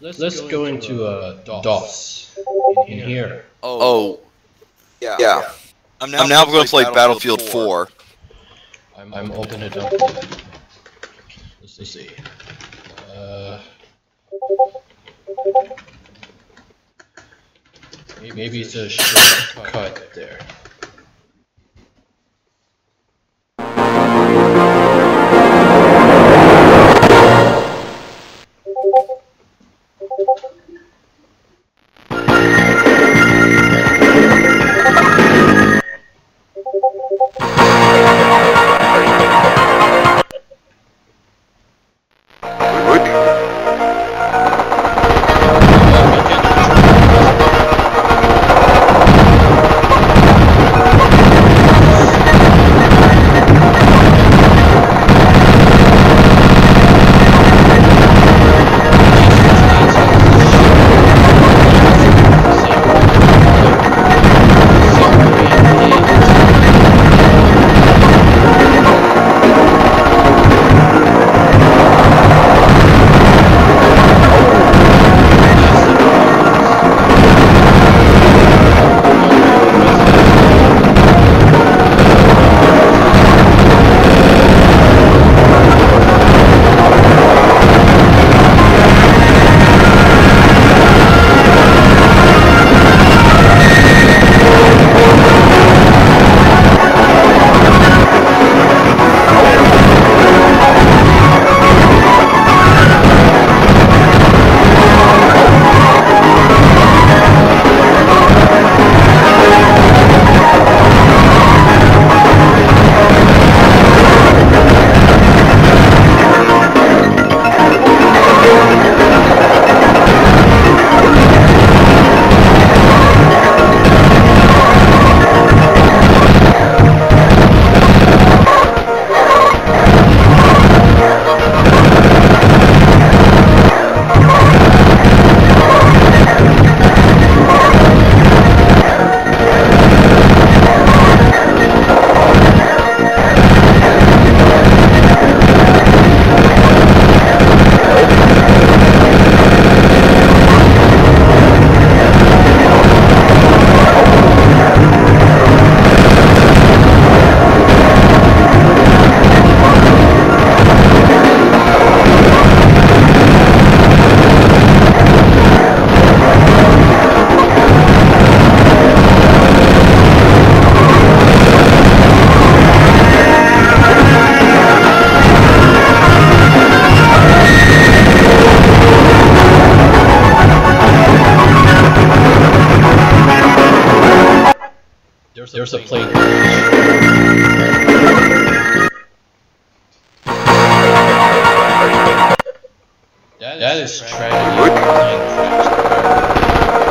Let's, Let's go, go into uh, DOS, DOS in, in, here. Oh, oh. Yeah. yeah. I'm now, I'm now going to play Battlefield, Battlefield 4. 4. I'm, I'm opening it up. Let's see. Uh, maybe it's a shortcut there. There's a plate. That is tragedy. also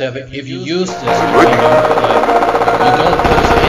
if you use this, you, like, you don't